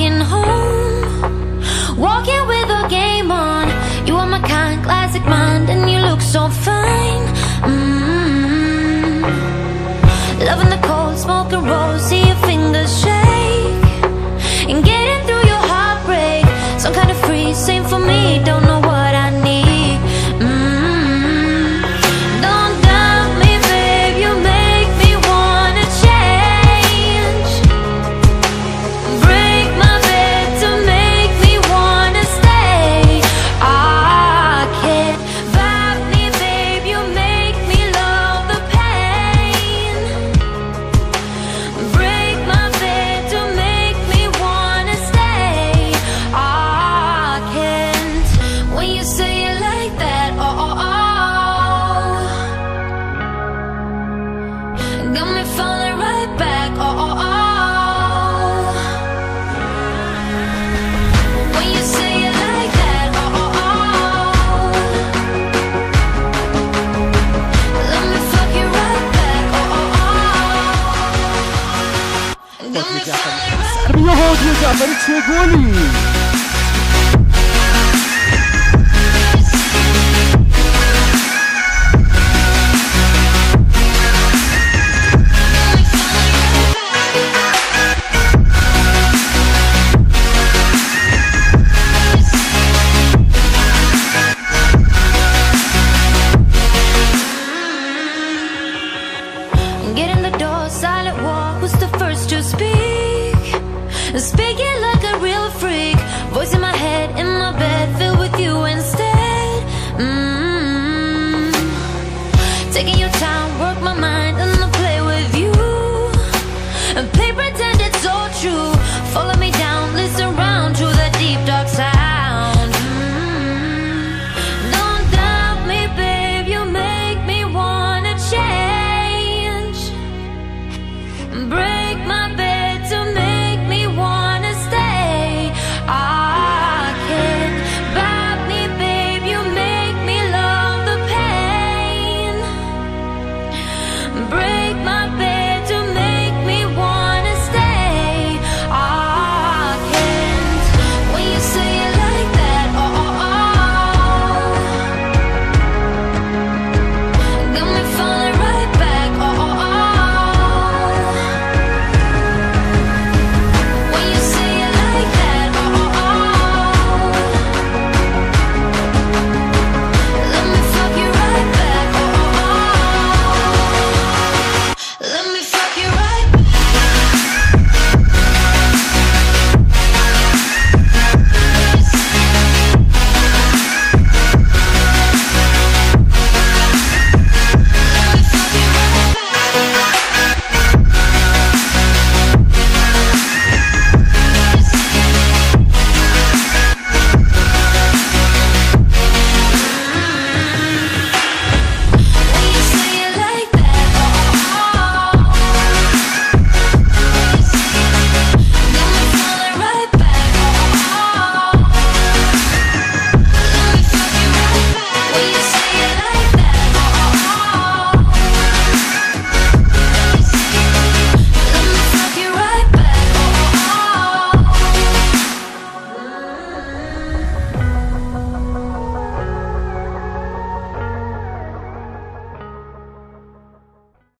walking home, walking with a game on. You are my kind, classic mind, and you look so fine. Mm -hmm. Loving the cold, smoking roses. Audio جعفری چه گلی Get in the door, silent walk was the first to speak. Speaking